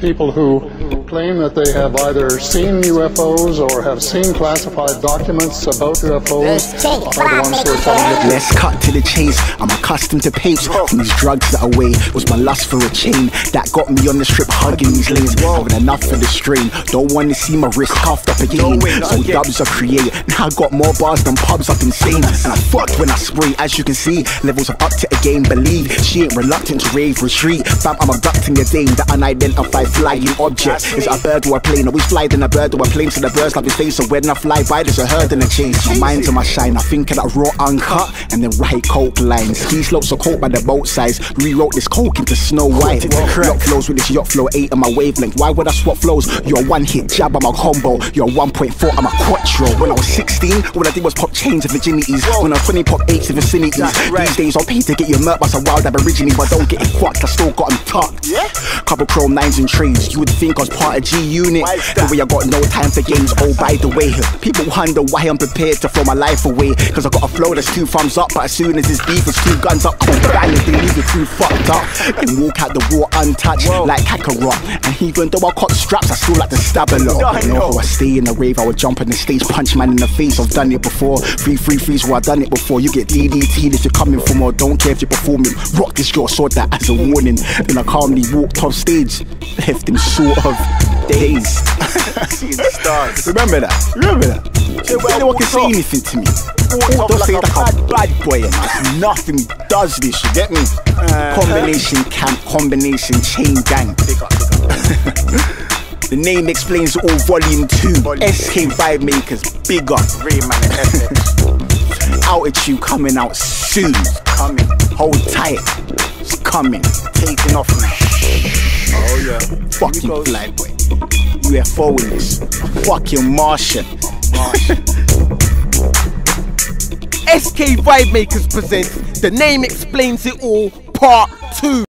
people who claim that they have either seen UFOs or have seen classified documents about UFOs are the ones who are telling the Let's cut to the chase. I'm accustomed to papes from these drugs that I weigh. Was my lust for a chain that got me on the strip, hugging these lanes. Having enough of the strain. Don't want to see my wrist cuffed up again. So dubs are create. Now I got more bars than pubs up insane. And I fucked when I spray. As you can see, levels are up to a game. Believe she ain't reluctant to rave retreat. Fam, I'm abducting a dame. that unidentified flying object. Is it a bird or a plane? Are we fly than a bird or a plane? So the birds love his face. So when I fly by, there's a herd and a chain. My mind's on my shine. I think of that raw uncut and then right coke lines. Ski slopes are coke by the boat size. Rewrote this coke into Snow White. Yacht flows with this yacht flow, 8 on my wavelength. Why would I swap flows? You're one hit jab, I'm a combo. You're 1.4, I'm a quattro. When I was 16, all I did was pop chains and virginities. When I 20, pop 8s of vicinities. These days, I'll pay to get your murk by some wild aborigine, but don't get it fucked, I still got them tucked. Couple chrome nines and trades, you would think I was part of G Unit. The way I got no time for games, oh, by the way, people wonder why I'm prepared to throw my life away. Cause I got a flow that's two thumbs up, but as soon as it's beef, it's two guns up. I'm bang if they leave it too fucked up. Then walk out the war untouched, like Kakarot. And even though I caught straps, I still like to stab a lot. You know how I stay in the rave, I would jump on the stage, punch man in the face. I've done it before. Free, free, freeze, where I've done it before. You get DDT if you're coming for more. Don't care if you're performing. Rock this jaw, saw that as a warning. Then I calmly walked off stage, left him sort of dazed. Remember that? Remember that? Anyone can say anything to me. Don't say like a bad boy and that's nothing does this, you get me? Combination camp, combination chain gang. The name explains all volume 2. SK Vibe Makers, big up. Altitude coming out soon. Coming. Hold tight. Coming. Taking off now. Oh yeah. Fucking flyboy. UFO in this. Fucking Martian. Martian. SK Vibe Makers presents The Name Explains It All Part 2.